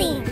amazing!